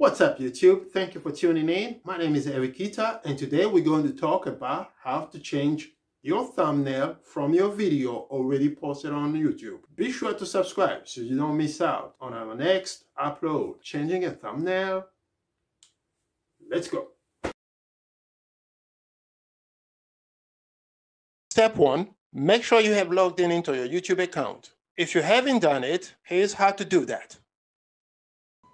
What's up YouTube? Thank you for tuning in. My name is Eric Kita and today we're going to talk about how to change your thumbnail from your video already posted on YouTube. Be sure to subscribe so you don't miss out on our next upload. Changing a thumbnail. Let's go. Step 1. Make sure you have logged in into your YouTube account. If you haven't done it, here's how to do that.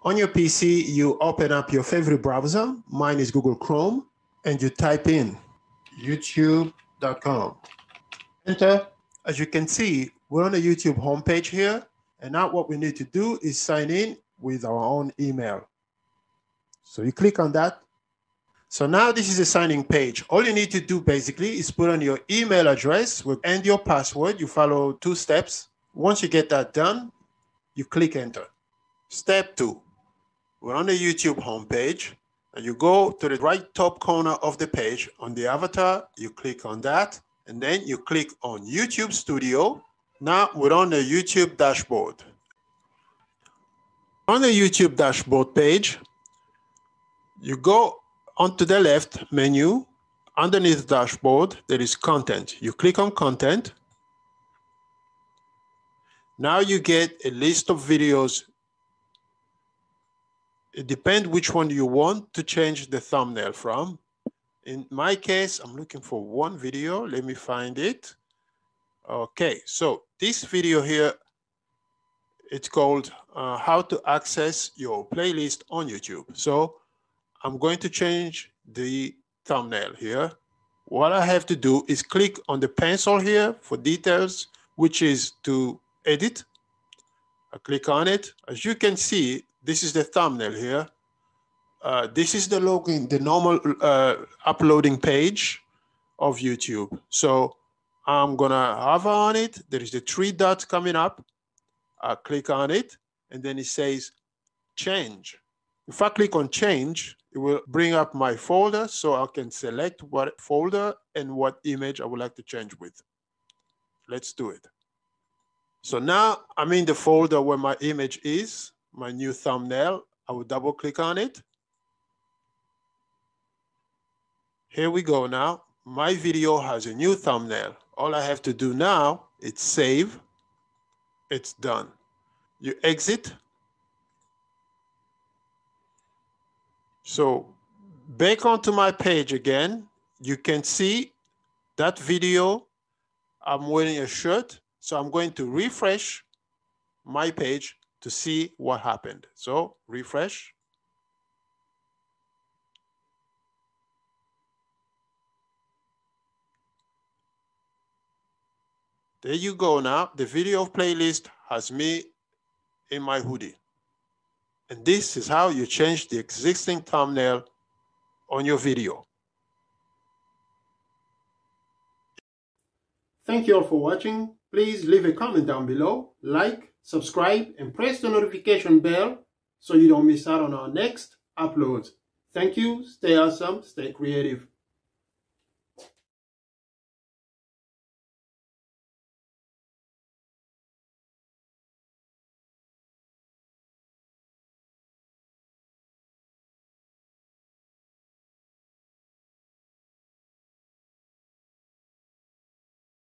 On your PC, you open up your favorite browser. Mine is Google Chrome, and you type in youtube.com. Enter. As you can see, we're on the YouTube homepage here. And now what we need to do is sign in with our own email. So you click on that. So now this is a signing page. All you need to do basically is put on your email address and your password. You follow two steps. Once you get that done, you click enter. Step two, we're on the YouTube homepage and you go to the right top corner of the page on the avatar, you click on that, and then you click on YouTube Studio. Now we're on the YouTube dashboard. On the YouTube dashboard page, you go onto the left menu, underneath dashboard, there is content. You click on content. Now you get a list of videos it depends which one you want to change the thumbnail from. In my case, I'm looking for one video. Let me find it. Okay, so this video here, it's called uh, how to access your playlist on YouTube. So I'm going to change the thumbnail here. What I have to do is click on the pencil here for details, which is to edit. I click on it. As you can see, this is the thumbnail here. Uh, this is the login, the normal uh, uploading page of YouTube. So I'm gonna hover on it. There is the three dots coming up. I click on it, and then it says change. If I click on change, it will bring up my folder so I can select what folder and what image I would like to change with. Let's do it. So now I'm in the folder where my image is my new thumbnail. I will double click on it. Here we go now. My video has a new thumbnail. All I have to do now is save. It's done. You exit. So back onto my page again, you can see that video. I'm wearing a shirt. So I'm going to refresh my page to see what happened. So refresh. There you go now. The video playlist has me in my hoodie. And this is how you change the existing thumbnail on your video. Thank you all for watching. Please leave a comment down below, like, subscribe, and press the notification bell so you don't miss out on our next uploads. Thank you. Stay awesome. Stay creative.